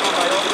Vai,